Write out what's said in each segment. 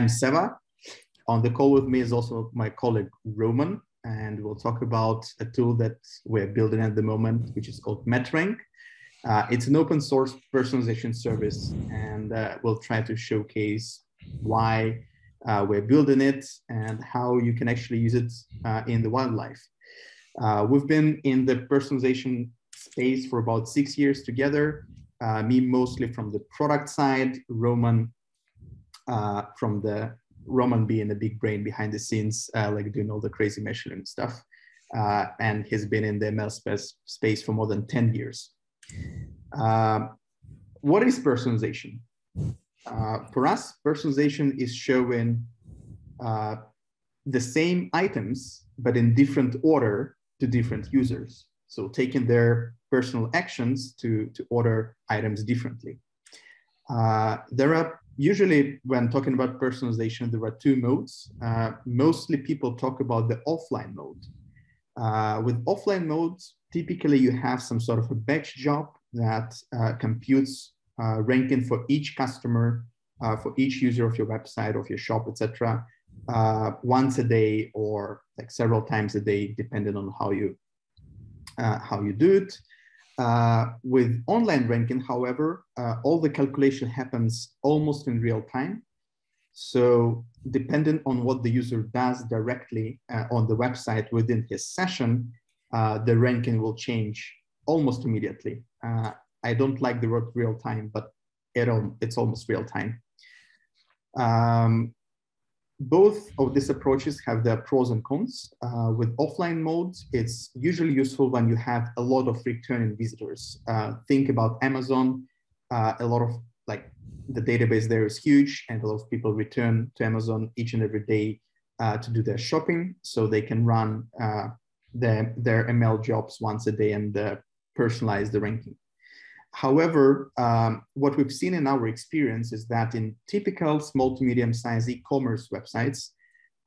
I'm Seva. On the call with me is also my colleague Roman, and we'll talk about a tool that we're building at the moment, which is called MetaRank. Uh, it's an open source personalization service, and uh, we'll try to showcase why uh, we're building it and how you can actually use it uh, in the wildlife. Uh, we've been in the personalization space for about six years together. Uh, me mostly from the product side, Roman uh, from the Roman being the big brain behind the scenes, uh, like doing all the crazy machine stuff. Uh, and he's been in the ML space, space for more than 10 years. Uh, what is personalization? Uh, for us, personalization is showing uh, the same items, but in different order to different users. So taking their personal actions to, to order items differently. There are usually when talking about personalization, there are two modes. Uh, mostly people talk about the offline mode. Uh, with offline modes, typically you have some sort of a batch job that uh, computes uh, ranking for each customer, uh, for each user of your website, of your shop, etc., uh, once a day or like several times a day, depending on how you how you do it. Uh, with online ranking, however, uh, all the calculation happens almost in real time. So depending on what the user does directly uh, on the website within his session, uh, the ranking will change almost immediately. Uh, I don't like the word real time, but it, it's almost real time. Um, both of these approaches have their pros and cons. Uh, with offline mode, it's usually useful when you have a lot of returning visitors. Uh, think about Amazon, uh, a lot of like the database there is huge and a lot of people return to Amazon each and every day uh, to do their shopping. So they can run uh, their, their ML jobs once a day and uh, personalize the ranking. However, um, what we've seen in our experience is that in typical small to medium sized e-commerce websites,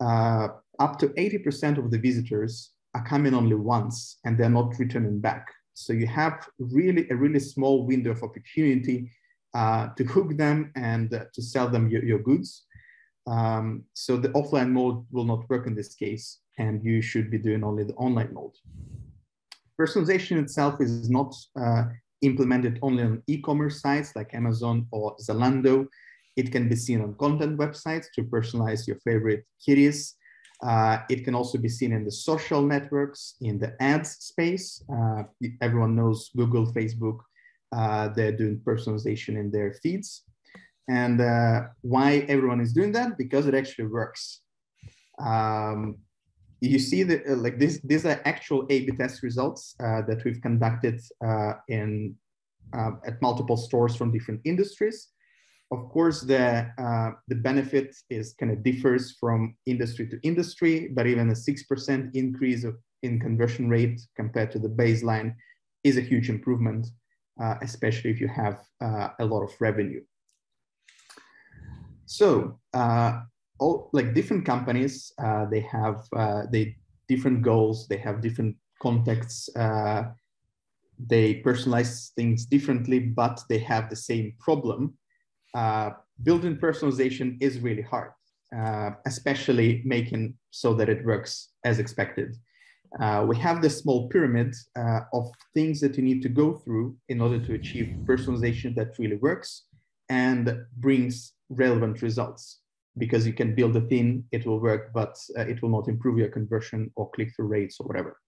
uh, up to 80% of the visitors are coming only once and they're not returning back. So you have really a really small window of opportunity uh, to hook them and uh, to sell them your, your goods. Um, so the offline mode will not work in this case, and you should be doing only the online mode. Personalization itself is not uh, implemented only on e-commerce sites like Amazon or Zalando. It can be seen on content websites to personalize your favorite kitties. Uh, it can also be seen in the social networks, in the ads space. Uh, everyone knows Google, Facebook, uh, they're doing personalization in their feeds. And uh, why everyone is doing that? Because it actually works. Um, you see that uh, like this, these are actual A/B test results uh, that we've conducted uh, in uh, at multiple stores from different industries. Of course, the uh, the benefit is kind of differs from industry to industry, but even a six percent increase of, in conversion rate compared to the baseline is a huge improvement, uh, especially if you have a lot of revenue. So all like different companies, uh, they have uh, they different goals, they have different contexts, uh, they personalize things differently, but they have the same problem. Uh, building personalization is really hard, uh, especially making so that it works as expected. Uh, we have this small pyramid of things that you need to go through in order to achieve personalization that really works and brings relevant results because you can build a thing, it will work, but uh, it will not improve your conversion or click-through rates or whatever.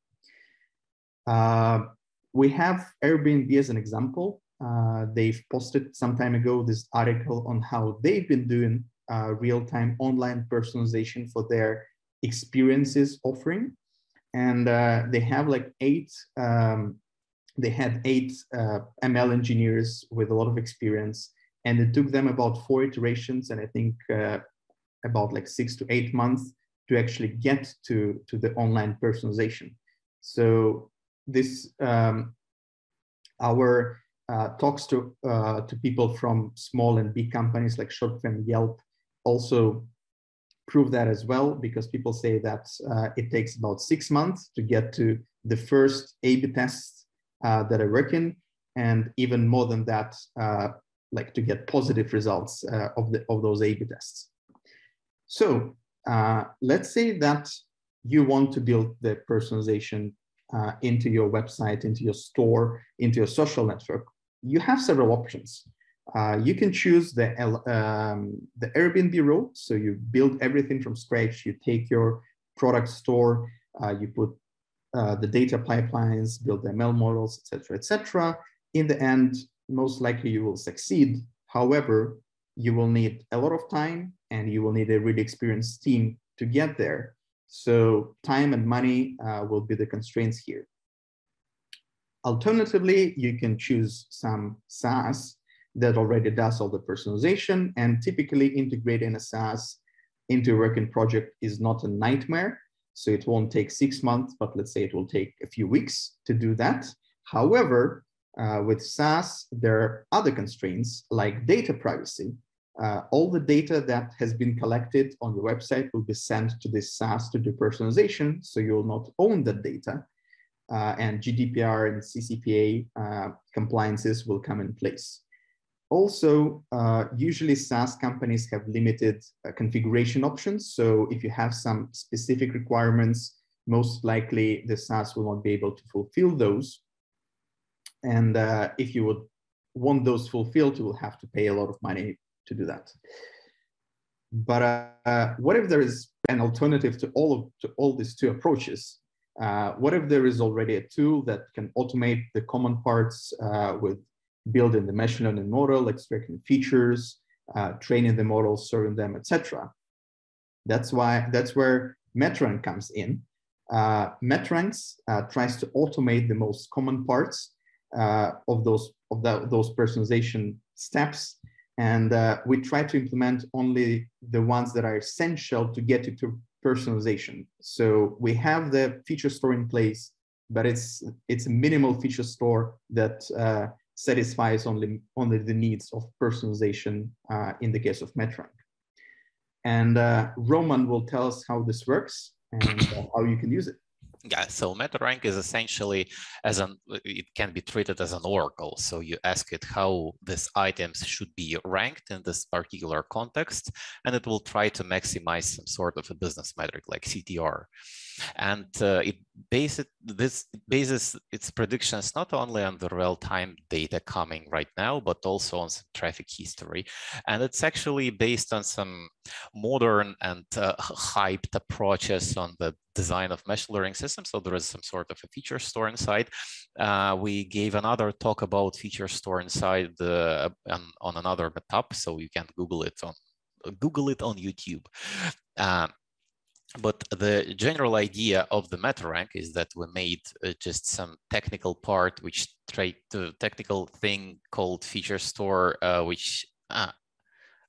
Uh, we have Airbnb as an example. Uh, they've posted some time ago this article on how they've been doing uh, real-time online personalization for their experiences offering. And uh, they have like eight, um, they had eight uh, ML engineers with a lot of experience and it took them about four iterations and I think about like six to eight months to actually get to, to the online personalization. So this, um, our uh, talks to, uh, to people from small and big companies like Shopify Yelp also prove that as well, because people say that uh, it takes about six months to get to the first A-B tests uh, that are working. And even more than that, uh, like to get positive results uh, of the of those A/B tests. So uh, let's say that you want to build the personalization uh, into your website, into your store, into your social network. You have several options. Uh, you can choose the um, the Airbnb route. So you build everything from scratch. You take your product store, uh, you put uh, the data pipelines, build the ML models, etc., etc. In the end, most likely you will succeed. However, you will need a lot of time and you will need a really experienced team to get there. So time and money uh, will be the constraints here. Alternatively, you can choose some SaaS that already does all the personalization and typically integrating a SaaS into a working project is not a nightmare. So it won't take six months, but let's say it will take a few weeks to do that. However, uh, with SaaS, there are other constraints like data privacy. Uh, all the data that has been collected on the website will be sent to this SaaS to do personalization, so you will not own that data. Uh, and GDPR and CCPA uh, compliances will come in place. Also, uh, usually SaaS companies have limited uh, configuration options. So if you have some specific requirements, most likely the SaaS will not be able to fulfill those. And uh, if you would want those fulfilled, you will have to pay a lot of money to do that. But uh, what if there is an alternative to all of to all these two approaches? Uh, what if there is already a tool that can automate the common parts uh, with building the machine learning model, extracting features, uh, training the model, serving them, etc. That's why that's where MetaRank comes in. Uh, MetaRanks uh, tries to automate the most common parts uh, of those of the, those personalization steps, and uh, we try to implement only the ones that are essential to get to personalization. So we have the feature store in place, but it's it's a minimal feature store that uh, satisfies only, only the needs of personalization uh, in the case of MetaRank. And uh, Roman will tell us how this works and how you can use it. Yeah, so MetaRank is essentially as an it can be treated as an oracle. So you ask it how these items should be ranked in this particular context, and it will try to maximize some sort of a business metric like CTR. And uh, it bases this bases its predictions not only on the real-time data coming right now, but also on some traffic history. And it's actually based on some modern and uh, hyped approaches on the design of machine learning systems. So there is some sort of a feature store inside. Uh, we gave another talk about feature store inside the, on, on another meetup, so you can Google it on Google it on YouTube. Uh, but the general idea of the MetaRank is that we made uh, just some technical part, which tried to technical thing called feature store, uh, which uh,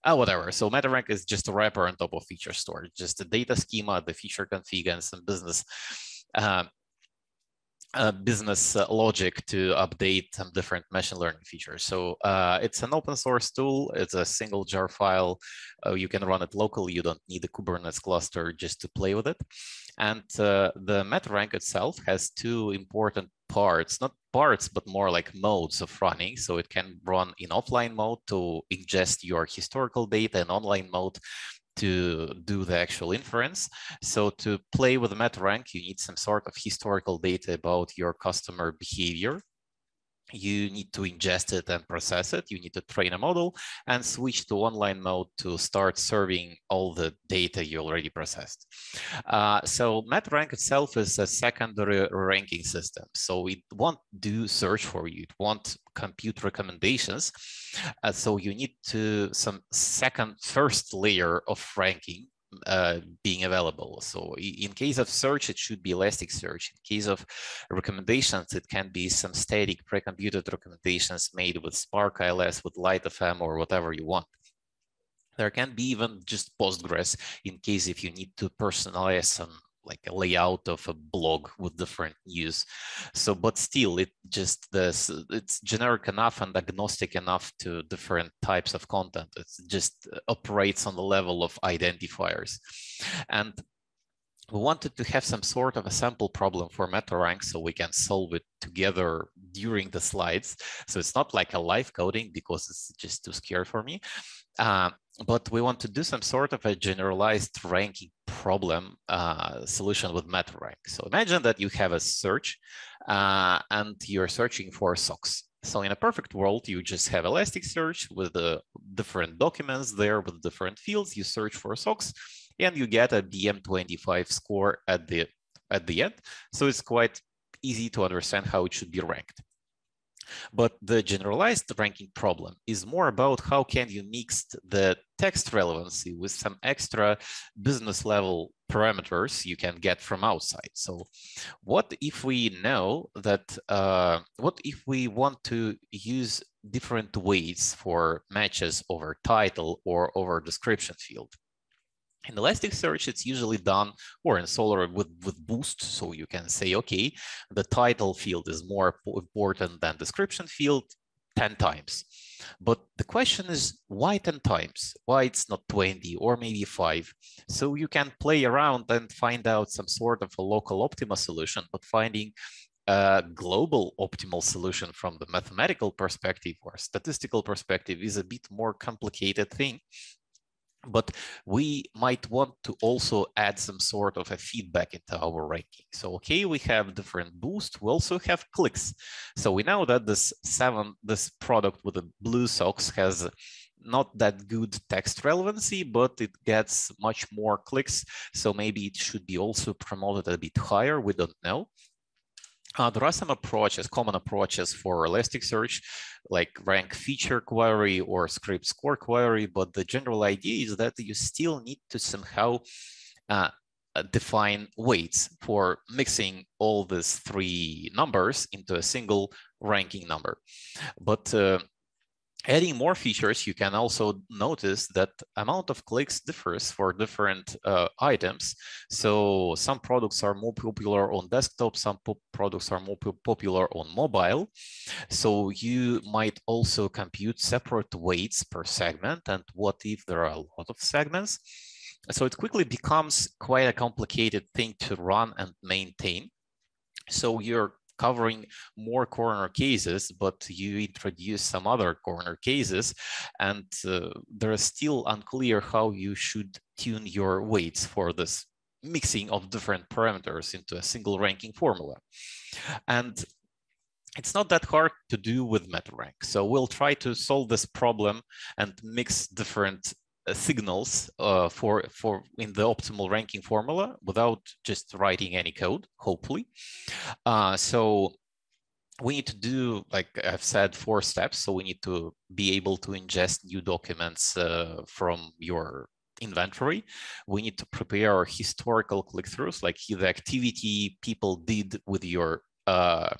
uh, whatever. So MetaRank is just a wrapper on top of feature store, just the data schema, the feature config, and some business uh, uh, business uh, logic to update some different machine learning features. So uh, it's an open source tool. It's a single jar file. Uh, you can run it locally. You don't need a Kubernetes cluster just to play with it. And uh, the MetaRank itself has two important parts, not parts, but more like modes of running. So it can run in offline mode to ingest your historical data and online mode to do the actual inference. So to play with MetaRank, you need some sort of historical data about your customer behavior you need to ingest it and process it. You need to train a model and switch to online mode to start serving all the data you already processed. Uh, so MetaRank itself is a secondary ranking system. So it won't do search for you. It won't compute recommendations. Uh, so you need to some second first layer of ranking uh, being available. So in case of search, it should be Elasticsearch. In case of recommendations, it can be some static pre-computed recommendations made with Spark ALS, with LightFM, or whatever you want. There can be even just Postgres in case if you need to personalize some like a layout of a blog with different news. So, but still, it just this it's generic enough and agnostic enough to different types of content. It just operates on the level of identifiers, and we wanted to have some sort of a sample problem for MetaRank so we can solve it together during the slides. So it's not like a live coding because it's just too scary for me. Uh, but we want to do some sort of a generalized ranking problem uh, solution with MetaRank. So imagine that you have a search uh, and you're searching for socks. So in a perfect world, you just have Elasticsearch with the different documents there with different fields. You search for socks and you get a BM25 score at the, at the end. So it's quite easy to understand how it should be ranked. But the generalized ranking problem is more about how can you mix the text relevancy with some extra business level parameters you can get from outside. So what if we know that, uh, what if we want to use different weights for matches over title or over description field? In Elasticsearch, it's usually done, or in Solr with, with Boost. So you can say, okay, the title field is more important than description field 10 times. But the question is, why 10 times? Why it's not 20 or maybe five? So you can play around and find out some sort of a local optimal solution, but finding a global optimal solution from the mathematical perspective or statistical perspective is a bit more complicated thing but we might want to also add some sort of a feedback into our ranking. So, okay, we have different boost. We also have clicks. So we know that this seven, this product with the blue socks has not that good text relevancy, but it gets much more clicks. So maybe it should be also promoted a bit higher. We don't know. Uh, there are some approaches, common approaches for Elasticsearch, like rank feature query or script score query, but the general idea is that you still need to somehow uh, uh define weights for mixing all these three numbers into a single ranking number. But uh, adding more features, you can also notice that amount of clicks differs for different uh, items. So some products are more popular on desktop, some products are more popular on mobile. So you might also compute separate weights per segment. And what if there are a lot of segments? So it quickly becomes quite a complicated thing to run and maintain. So you're covering more corner cases, but you introduce some other corner cases, and uh, there is still unclear how you should tune your weights for this mixing of different parameters into a single ranking formula. And it's not that hard to do with MetaRank. So we'll try to solve this problem and mix different signals uh, for for in the optimal ranking formula without just writing any code hopefully. Uh, so we need to do like i've said four steps. So we need to be able to ingest new documents uh, from your inventory. We need to prepare historical click-throughs like the activity people did with your uh,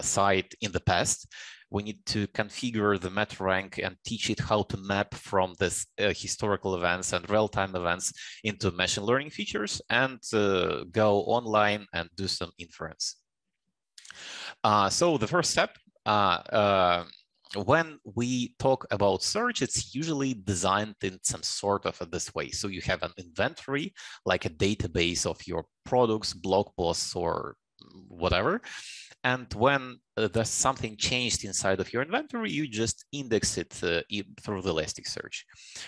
site in the past we need to configure the MetaRank and teach it how to map from this uh, historical events and real-time events into machine learning features and uh, go online and do some inference. Uh, so the first step, uh, uh, when we talk about search, it's usually designed in some sort of this way. So you have an inventory, like a database of your products, blog posts, or whatever. And when uh, there's something changed inside of your inventory, you just index it uh, through the Elasticsearch.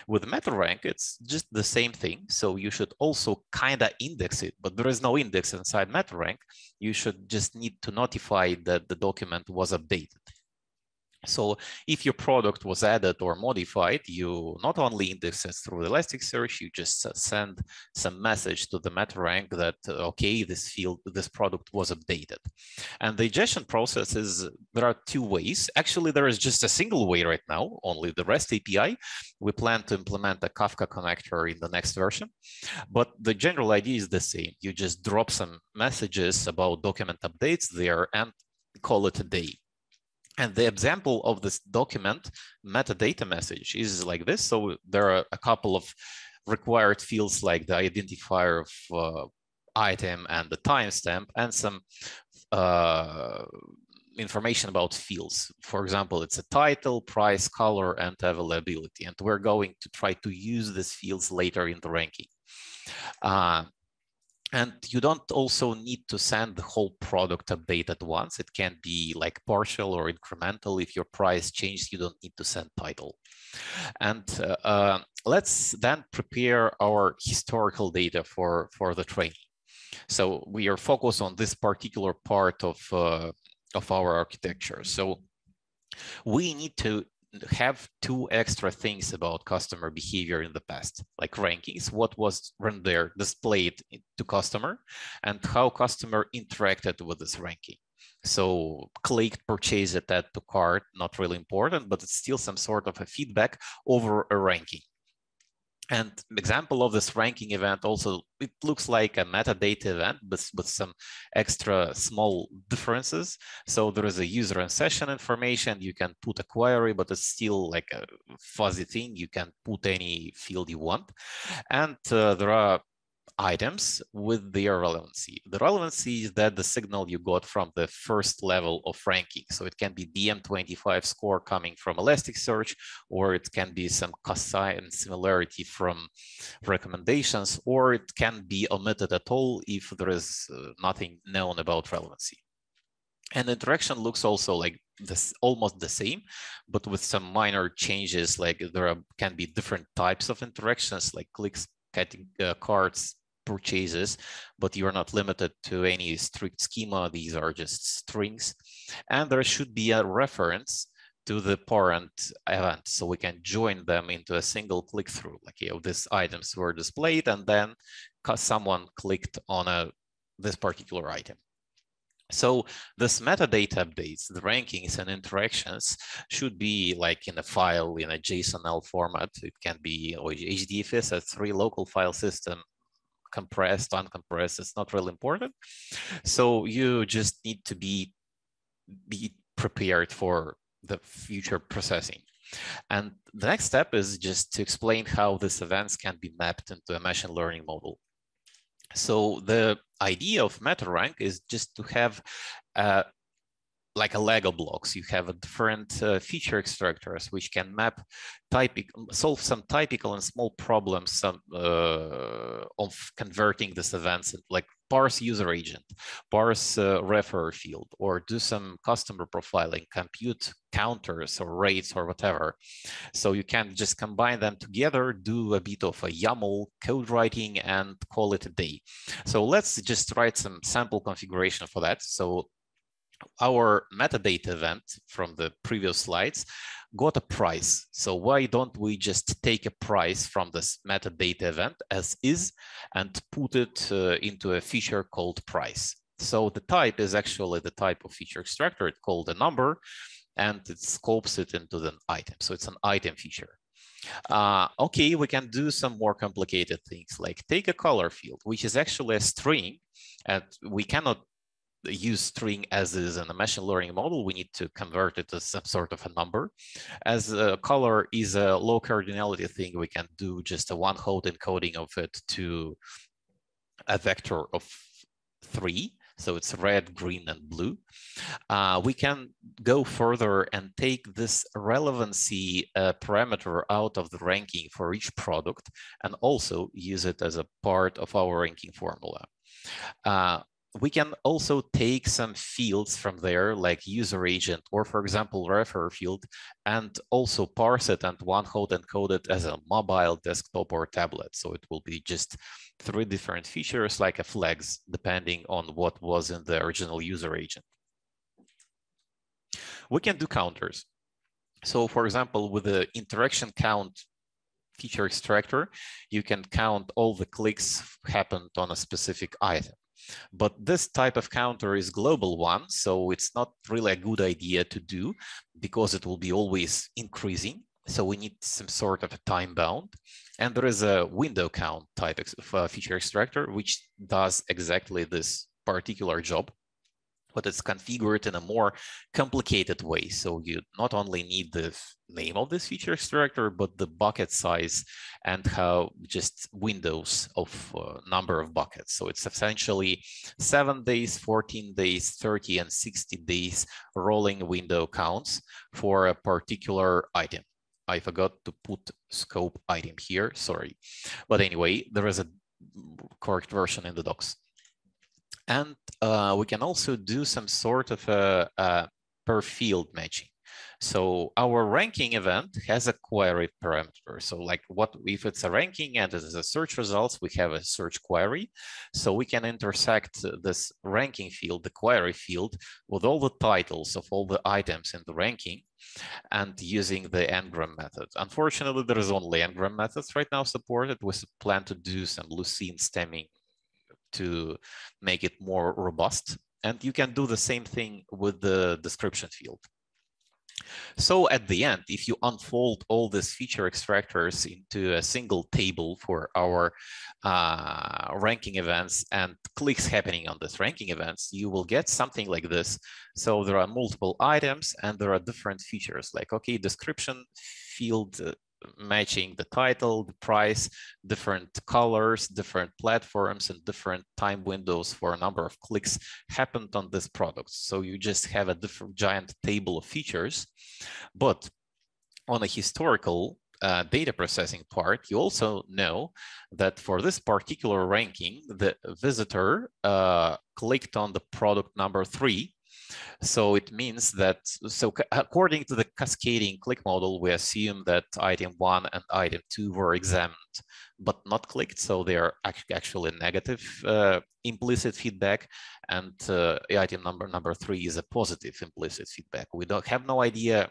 With MetaRank, it's just the same thing. So you should also kind of index it, but there is no index inside MetaRank. You should just need to notify that the document was updated. So if your product was added or modified, you not only index it through Elasticsearch, you just send some message to the MetaRank that, uh, okay, this field, this product was updated. And the ingestion process is, there are two ways. Actually, there is just a single way right now, only the REST API. We plan to implement a Kafka connector in the next version. But the general idea is the same. You just drop some messages about document updates there and call it a day. And the example of this document metadata message is like this. So there are a couple of required fields like the identifier of uh, item and the timestamp and some uh, information about fields. For example, it's a title, price, color, and availability. And we're going to try to use these fields later in the ranking. Uh, and you don't also need to send the whole product update at once. It can be like partial or incremental. If your price changes, you don't need to send title. And uh, uh, let's then prepare our historical data for, for the training. So we are focused on this particular part of, uh, of our architecture. So we need to have two extra things about customer behavior in the past, like rankings, what was there displayed to customer and how customer interacted with this ranking. So clicked, purchased, add to cart, not really important, but it's still some sort of a feedback over a ranking. And example of this ranking event also, it looks like a metadata event, but with some extra small differences. So there is a user and session information. You can put a query, but it's still like a fuzzy thing. You can put any field you want. And uh, there are items with their relevancy. The relevancy is that the signal you got from the first level of ranking. So it can be BM25 score coming from Elasticsearch, or it can be some cosine similarity from recommendations, or it can be omitted at all if there is uh, nothing known about relevancy. And interaction looks also like this almost the same, but with some minor changes, like there are, can be different types of interactions, like clicks, getting uh, cards, purchases, but you're not limited to any strict schema. These are just strings. And there should be a reference to the parent event. So we can join them into a single click through, like you know, these items were displayed and then someone clicked on a this particular item. So this metadata updates, the rankings and interactions should be like in a file in a JSON-L format. It can be or HDFS, S3 local file system compressed, uncompressed, it's not really important. So you just need to be, be prepared for the future processing. And the next step is just to explain how these events can be mapped into a machine learning model. So the idea of MetaRank is just to have a like a Lego blocks. You have a different uh, feature extractors which can map typical, solve some typical and small problems some, uh, of converting these events like parse user agent, parse uh, refer field, or do some customer profiling, compute counters or rates or whatever. So you can just combine them together, do a bit of a YAML code writing and call it a day. So let's just write some sample configuration for that. So our metadata event from the previous slides got a price. So why don't we just take a price from this metadata event as is and put it uh, into a feature called price. So the type is actually the type of feature extractor. It's called a number and it scopes it into the item. So it's an item feature. Uh, okay, we can do some more complicated things like take a color field, which is actually a string and we cannot use string as is in a machine learning model, we need to convert it to some sort of a number. As a color is a low cardinality thing, we can do just a one hot encoding of it to a vector of three. So it's red, green, and blue. Uh, we can go further and take this relevancy uh, parameter out of the ranking for each product and also use it as a part of our ranking formula. Uh, we can also take some fields from there, like user agent, or for example, refer field, and also parse it and one hot encode it as a mobile, desktop, or tablet. So it will be just three different features like a flags, depending on what was in the original user agent. We can do counters. So for example, with the interaction count feature extractor, you can count all the clicks happened on a specific item. But this type of counter is global one, so it's not really a good idea to do because it will be always increasing. So we need some sort of a time bound. And there is a window count type of uh, feature extractor, which does exactly this particular job but it's configured in a more complicated way. So you not only need the name of this feature extractor, but the bucket size and how just windows of uh, number of buckets. So it's essentially seven days, 14 days, 30 and 60 days rolling window counts for a particular item. I forgot to put scope item here, sorry. But anyway, there is a correct version in the docs. And uh, we can also do some sort of a, a per field matching. So our ranking event has a query parameter. So like what if it's a ranking and it is a search results, we have a search query. So we can intersect this ranking field, the query field, with all the titles of all the items in the ranking and using the ngram method. Unfortunately, there is only ngram methods right now supported. We plan to do some Lucene stemming to make it more robust. And you can do the same thing with the description field. So at the end, if you unfold all these feature extractors into a single table for our uh, ranking events and clicks happening on this ranking events, you will get something like this. So there are multiple items and there are different features like, okay, description field uh, matching the title, the price, different colors, different platforms, and different time windows for a number of clicks happened on this product. So you just have a different giant table of features. But on a historical uh, data processing part, you also know that for this particular ranking, the visitor uh, clicked on the product number three so it means that, so according to the cascading click model, we assume that item one and item two were examined, but not clicked. So they are actually negative uh, implicit feedback. And uh, item number number three is a positive implicit feedback. We don't have no idea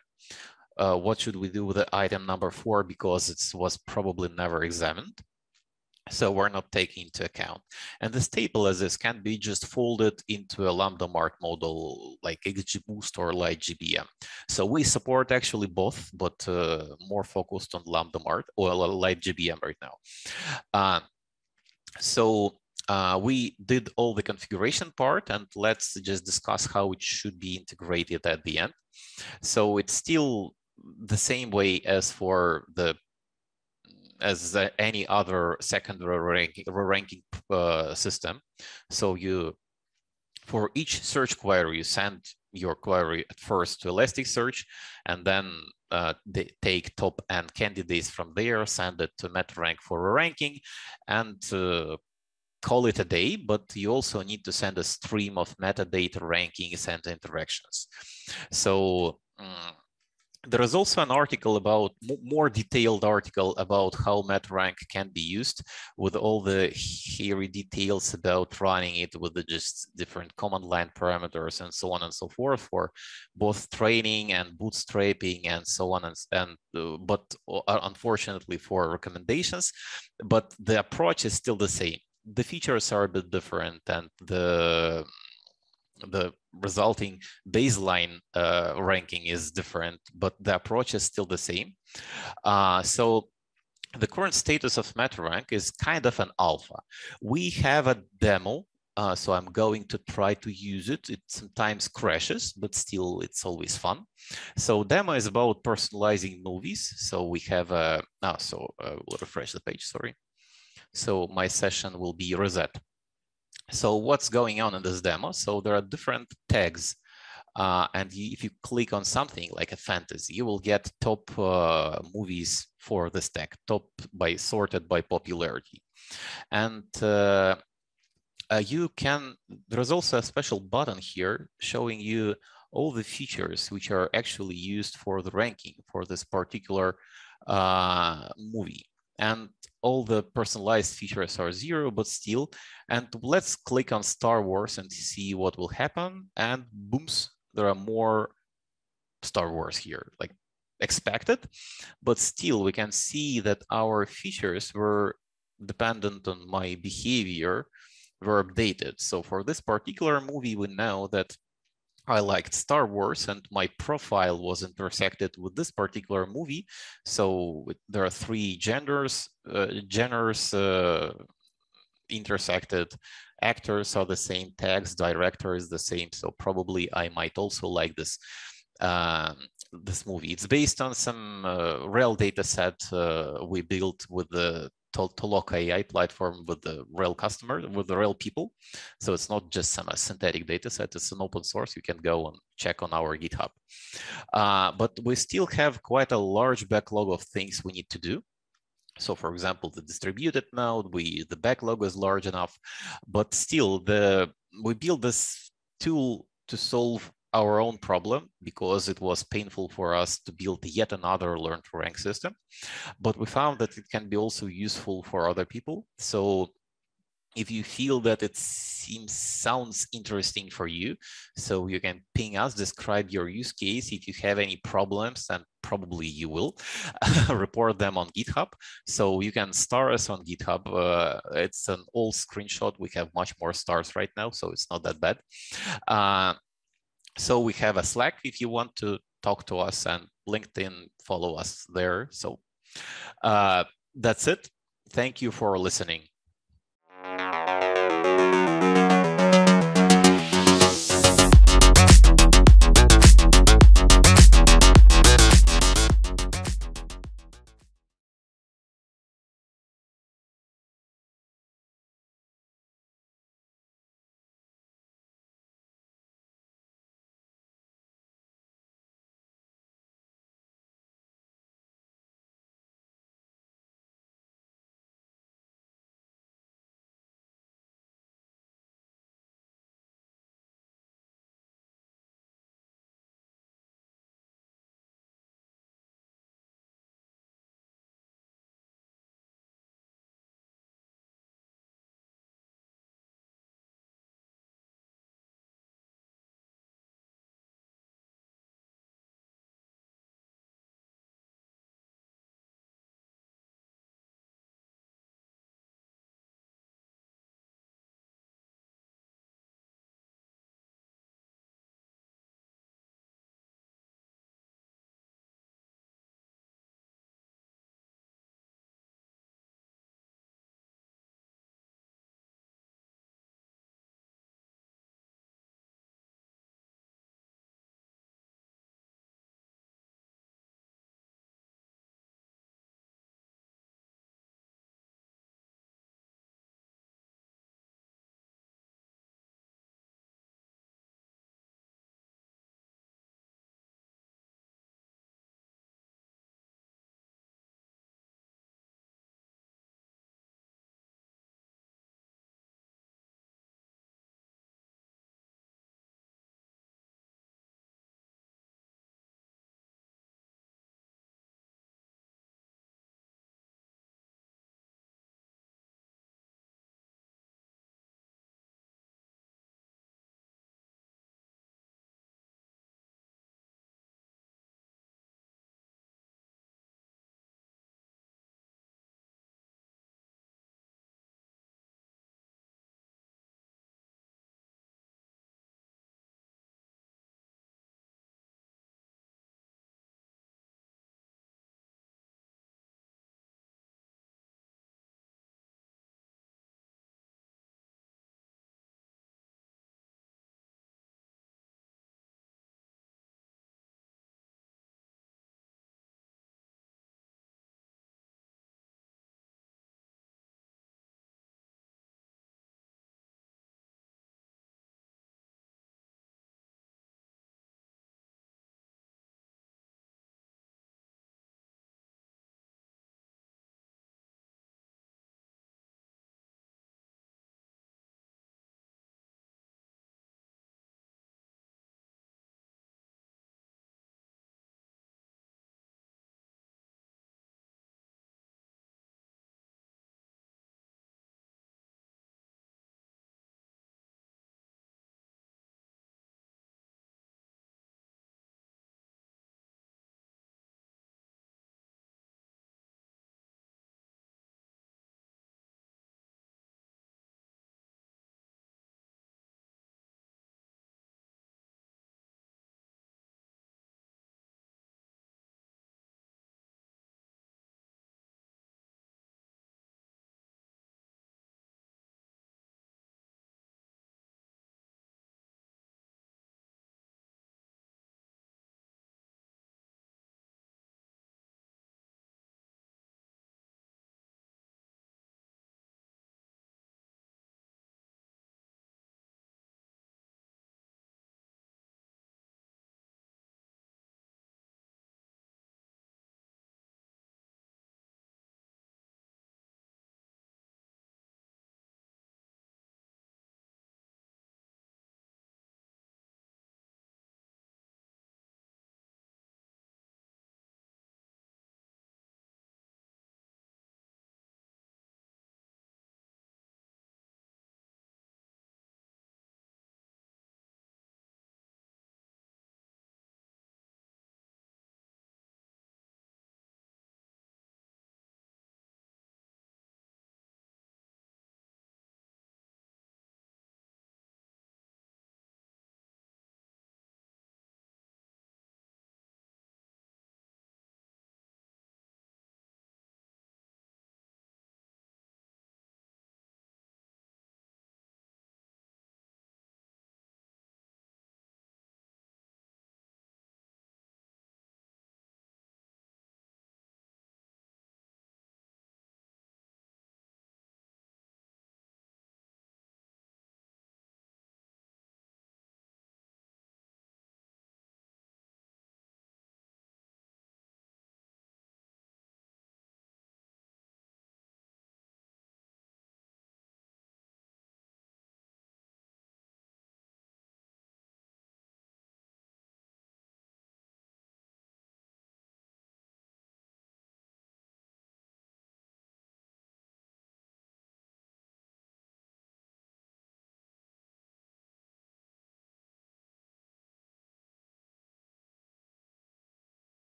uh, what should we do with the item number four because it was probably never examined. So we're not taking into account. And this table as this can be just folded into a Lambda Mart model like XGBoost or LightGBM. So we support actually both, but uh, more focused on Lambda Mart or LightGBM right now. Uh, so uh, we did all the configuration part and let's just discuss how it should be integrated at the end. So it's still the same way as for the as any other secondary ranking, ranking uh, system. So you, for each search query, you send your query at first to Elasticsearch, and then uh, they take top n candidates from there, send it to MetaRank for a ranking, and uh, call it a day, but you also need to send a stream of metadata rankings and interactions. So um, there is also an article about more detailed article about how MetaRank can be used with all the hairy details about running it with the just different command line parameters and so on and so forth for both training and bootstrapping and so on and, and uh, but uh, unfortunately for recommendations but the approach is still the same. The features are a bit different and the the resulting baseline uh, ranking is different, but the approach is still the same. Uh, so the current status of MetaRank is kind of an alpha. We have a demo, uh, so I'm going to try to use it. It sometimes crashes, but still it's always fun. So demo is about personalizing movies. So we have a, ah, so uh, we'll refresh the page, sorry. So my session will be reset. So what's going on in this demo? So there are different tags. Uh, and if you click on something like a fantasy, you will get top uh, movies for this tag, top by sorted by popularity. And uh, uh you can, there's also a special button here showing you all the features which are actually used for the ranking for this particular uh, movie and all the personalized features are zero, but still. And let's click on Star Wars and see what will happen. And booms, there are more Star Wars here, like expected, but still we can see that our features were dependent on my behavior were updated. So for this particular movie, we know that I liked Star Wars and my profile was intersected with this particular movie. So there are three genders, uh, genders uh, intersected. Actors are the same, tags, director is the same. So probably I might also like this um, this movie. It's based on some uh, real data set uh, we built with the Toloka AI platform with the real customer, with the real people. So it's not just some synthetic data set, it's an open source. You can go and check on our GitHub. Uh, but we still have quite a large backlog of things we need to do. So for example, the distributed node, we the backlog is large enough, but still the we build this tool to solve our own problem because it was painful for us to build yet another learn to rank system. But we found that it can be also useful for other people. So if you feel that it seems sounds interesting for you so you can ping us describe your use case. If you have any problems and probably you will report them on github. So you can star us on github. Uh, it's an old screenshot. We have much more stars right now so it's not that bad. Uh, so we have a slack if you want to talk to us and linkedin follow us there. So uh, that's it. Thank you for listening